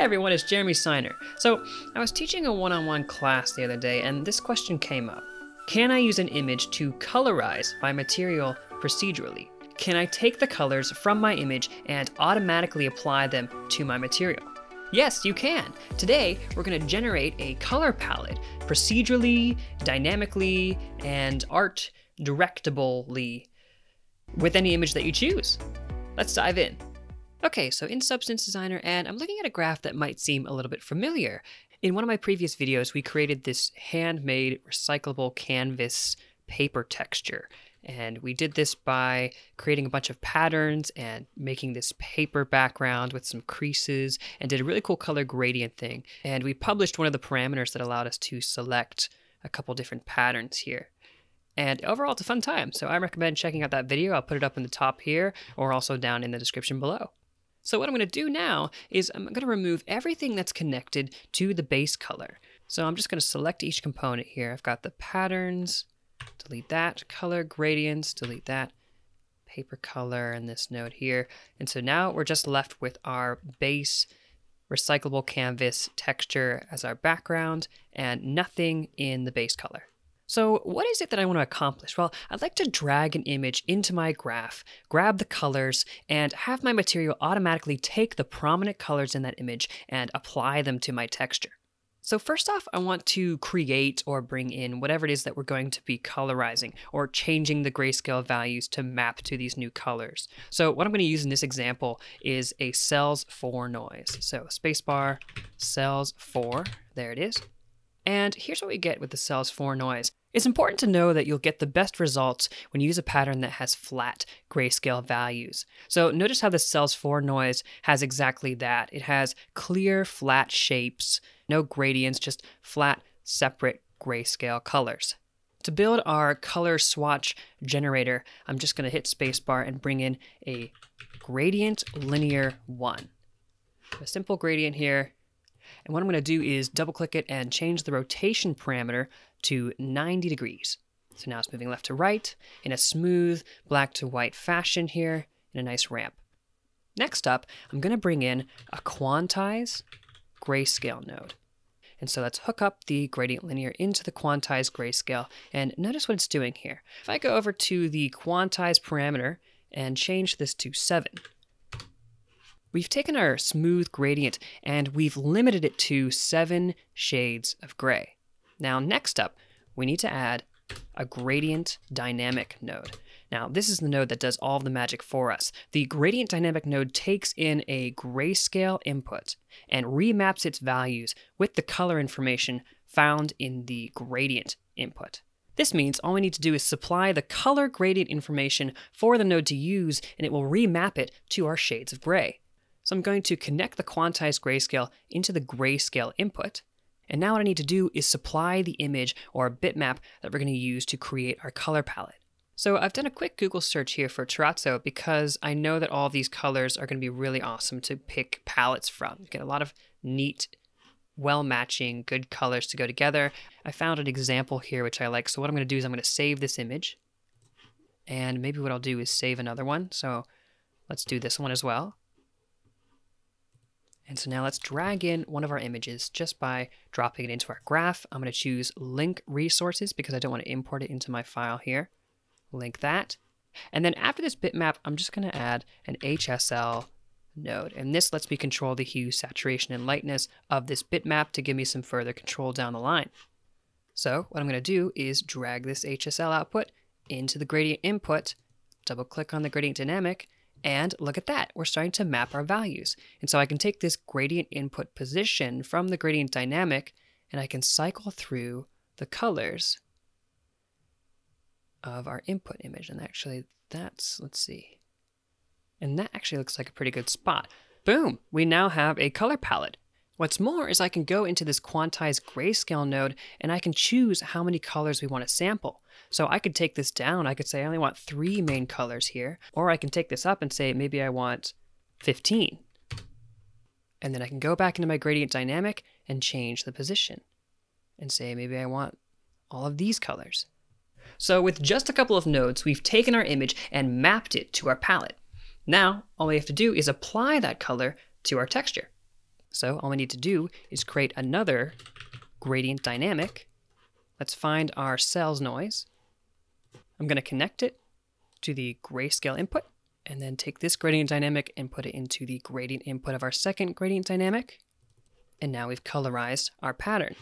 everyone, it's Jeremy Seiner. So, I was teaching a one on one class the other day, and this question came up Can I use an image to colorize my material procedurally? Can I take the colors from my image and automatically apply them to my material? Yes, you can. Today, we're going to generate a color palette procedurally, dynamically, and art directably with any image that you choose. Let's dive in. Okay, so in Substance Designer, and I'm looking at a graph that might seem a little bit familiar. In one of my previous videos, we created this handmade recyclable canvas paper texture. And we did this by creating a bunch of patterns and making this paper background with some creases and did a really cool color gradient thing. And we published one of the parameters that allowed us to select a couple different patterns here. And overall, it's a fun time. So I recommend checking out that video. I'll put it up in the top here or also down in the description below. So what I'm going to do now is I'm going to remove everything that's connected to the base color. So I'm just going to select each component here. I've got the patterns, delete that, color gradients, delete that, paper color, and this node here. And so now we're just left with our base recyclable canvas texture as our background and nothing in the base color. So what is it that I want to accomplish? Well, I'd like to drag an image into my graph, grab the colors, and have my material automatically take the prominent colors in that image and apply them to my texture. So first off, I want to create or bring in whatever it is that we're going to be colorizing or changing the grayscale values to map to these new colors. So what I'm going to use in this example is a cells 4 noise. So spacebar, cells 4, there it is. And here's what we get with the cells 4 noise. It's important to know that you'll get the best results when you use a pattern that has flat grayscale values. So notice how the cells 4 noise has exactly that. It has clear, flat shapes, no gradients, just flat, separate grayscale colors. To build our color swatch generator, I'm just going to hit spacebar and bring in a gradient linear 1. A simple gradient here, and what I'm going to do is double click it and change the rotation parameter to 90 degrees. So now it's moving left to right in a smooth black to white fashion here in a nice ramp. Next up, I'm going to bring in a quantize grayscale node. And so let's hook up the gradient linear into the quantize grayscale and notice what it's doing here. If I go over to the quantize parameter and change this to 7, We've taken our smooth gradient and we've limited it to seven shades of gray. Now, next up, we need to add a gradient dynamic node. Now, this is the node that does all the magic for us. The gradient dynamic node takes in a grayscale input and remaps its values with the color information found in the gradient input. This means all we need to do is supply the color gradient information for the node to use, and it will remap it to our shades of gray. So I'm going to connect the quantized grayscale into the grayscale input. And now what I need to do is supply the image or bitmap that we're going to use to create our color palette. So I've done a quick Google search here for terrazzo because I know that all these colors are going to be really awesome to pick palettes from. You get a lot of neat, well matching, good colors to go together. I found an example here which I like. So what I'm going to do is I'm going to save this image. And maybe what I'll do is save another one. So let's do this one as well. And so now let's drag in one of our images just by dropping it into our graph. I'm going to choose link resources because I don't want to import it into my file here. Link that. And then after this bitmap, I'm just going to add an HSL node. And this lets me control the hue, saturation, and lightness of this bitmap to give me some further control down the line. So what I'm going to do is drag this HSL output into the gradient input, double click on the gradient dynamic, and look at that, we're starting to map our values. And so I can take this gradient input position from the gradient dynamic and I can cycle through the colors of our input image. And actually, that's, let's see. And that actually looks like a pretty good spot. Boom, we now have a color palette. What's more is I can go into this quantized grayscale node and I can choose how many colors we want to sample. So I could take this down. I could say I only want three main colors here, or I can take this up and say maybe I want 15. And then I can go back into my gradient dynamic and change the position and say maybe I want all of these colors. So with just a couple of nodes, we've taken our image and mapped it to our palette. Now, all we have to do is apply that color to our texture. So all we need to do is create another gradient dynamic. Let's find our cells noise. I'm going to connect it to the grayscale input and then take this gradient dynamic and put it into the gradient input of our second gradient dynamic. And now we've colorized our pattern.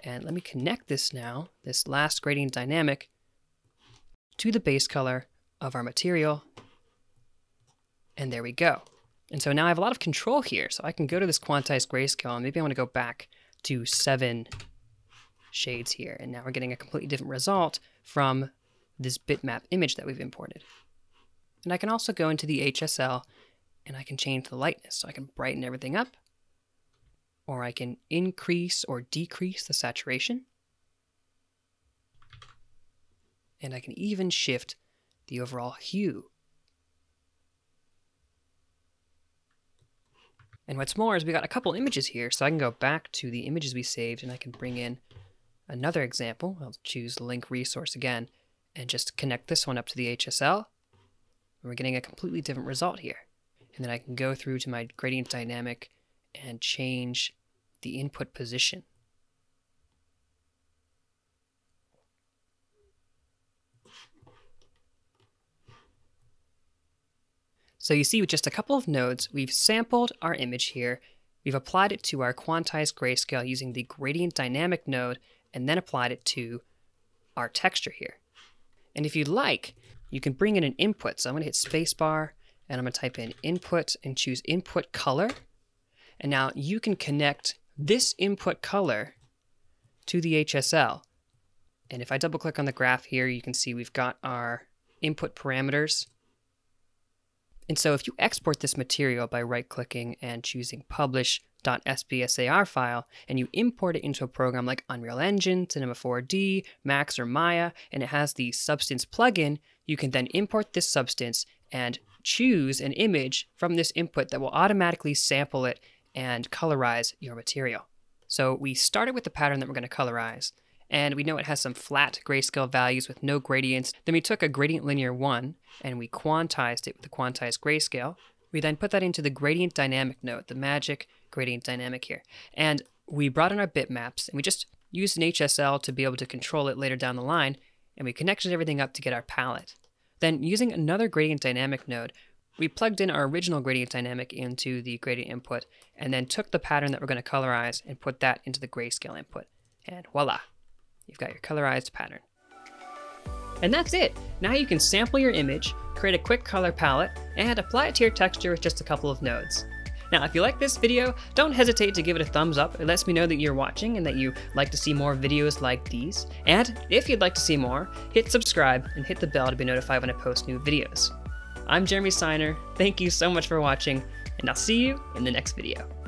And let me connect this now, this last gradient dynamic, to the base color of our material. And there we go. And so now I have a lot of control here. So I can go to this quantized grayscale and maybe I want to go back to seven shades here. And now we're getting a completely different result from this bitmap image that we've imported. And I can also go into the HSL and I can change the lightness. So I can brighten everything up or I can increase or decrease the saturation. And I can even shift the overall hue. And what's more is we got a couple images here, so I can go back to the images we saved and I can bring in another example. I'll choose link resource again and just connect this one up to the HSL. And we're getting a completely different result here. And then I can go through to my gradient dynamic and change the input position. So you see with just a couple of nodes, we've sampled our image here, we've applied it to our quantized grayscale using the gradient dynamic node, and then applied it to our texture here. And if you'd like, you can bring in an input. So I'm gonna hit spacebar, and I'm gonna type in input and choose input color. And now you can connect this input color to the HSL. And if I double click on the graph here, you can see we've got our input parameters. And so if you export this material by right clicking and choosing publish.sbsar file, and you import it into a program like Unreal Engine, Cinema 4D, Max, or Maya, and it has the Substance plugin, you can then import this substance and choose an image from this input that will automatically sample it and colorize your material. So we started with the pattern that we're going to colorize, and we know it has some flat grayscale values with no gradients. Then we took a gradient linear 1 and we quantized it with the quantized grayscale. We then put that into the gradient dynamic node, the magic gradient dynamic here. And we brought in our bitmaps and we just used an HSL to be able to control it later down the line, and we connected everything up to get our palette. Then using another gradient dynamic node, we plugged in our original gradient dynamic into the gradient input and then took the pattern that we're going to colorize and put that into the grayscale input. And voila, you've got your colorized pattern. And that's it. Now you can sample your image, create a quick color palette, and apply it to your texture with just a couple of nodes. Now, if you like this video, don't hesitate to give it a thumbs up. It lets me know that you're watching and that you like to see more videos like these. And if you'd like to see more, hit subscribe and hit the bell to be notified when I post new videos. I'm Jeremy Seiner. Thank you so much for watching, and I'll see you in the next video.